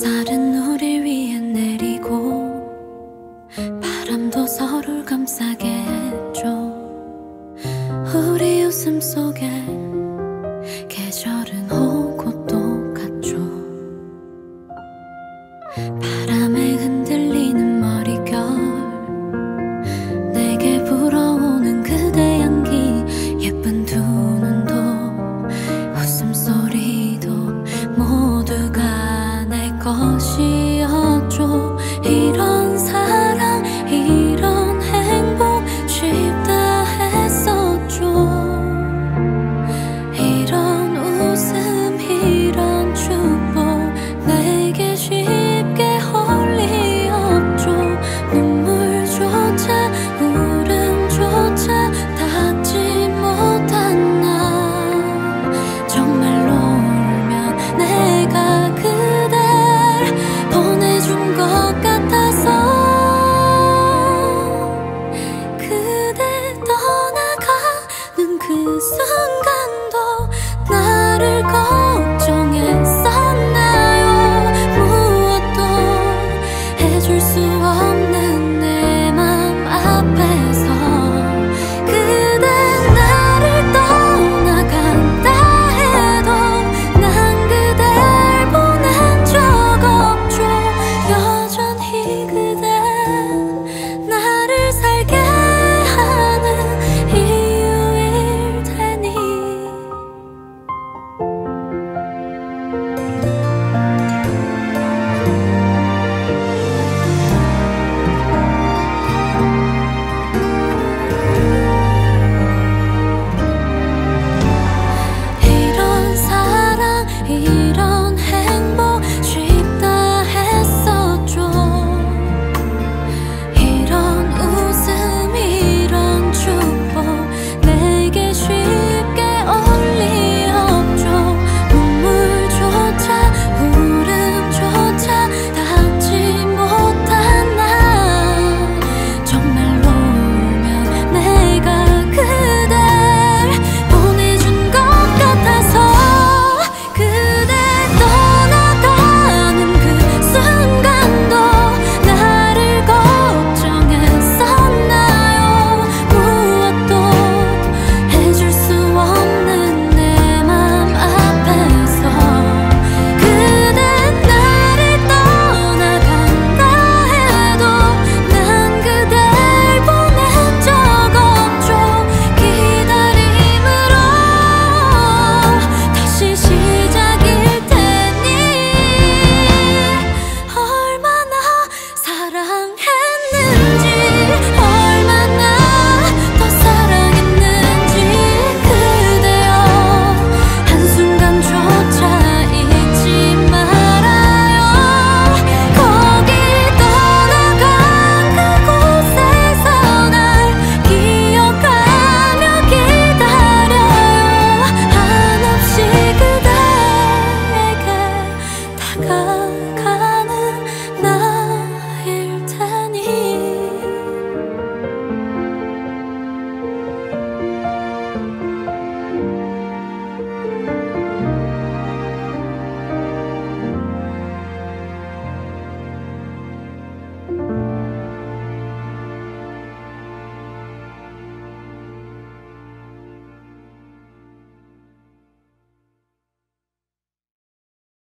쌀은 우리 위에 내리고 바람도 서로를 감싸게 해줘. 우리 웃음 속에 계절은 오고 또 갔죠. 바람에 것이었죠. 이런